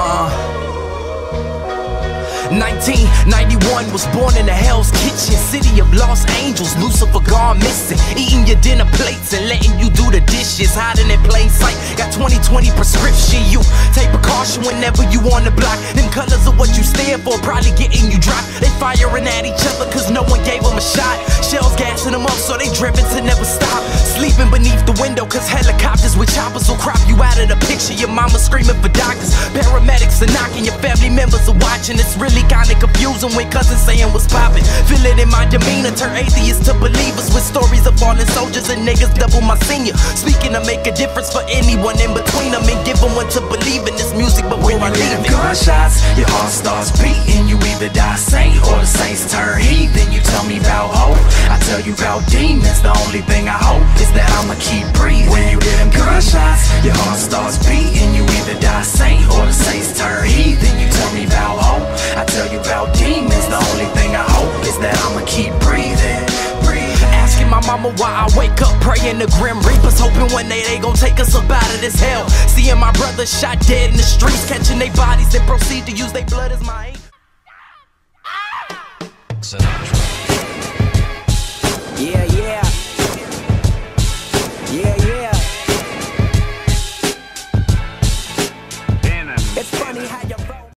Uh. 1991 was born in the Hell's Kitchen, city of Los Angeles. Lucifer gone missing, eating your dinner plates and letting you do the dishes, hiding in plain sight. Got 2020 prescription, you take precaution whenever you on the block. Them colors of what you stand for probably getting you dropped. They firing at each Gassing them up so they driven to never stop. Sleeping beneath the window cause helicopters with choppers will crop you out of the picture. Your mama screaming for doctors, paramedics are knocking, your family members are watching. It's really kinda confusing when cousins saying what's poppin'. Feel in my demeanor, turn atheists to believers with stories of fallen soldiers and niggas double my senior. Speaking to make a difference for anyone in between them and them one to believe in this music. But when you leave leave it, gunshots, your heart starts beating. Tell you about demons. The only thing I hope is that I'ma keep breathing. When you hear them gunshots, your heart starts beating. You either die saint or the saints turn heathen. You tell me about hope, I tell you about demons. The only thing I hope is that I'ma keep breathing. my mama why I wake up praying the grim reapers, hoping one day they gon' take us up out of this hell. Seeing my brother shot dead in the streets, catching their bodies, then proceed to use their blood as my ink. Sinatra. Yeah,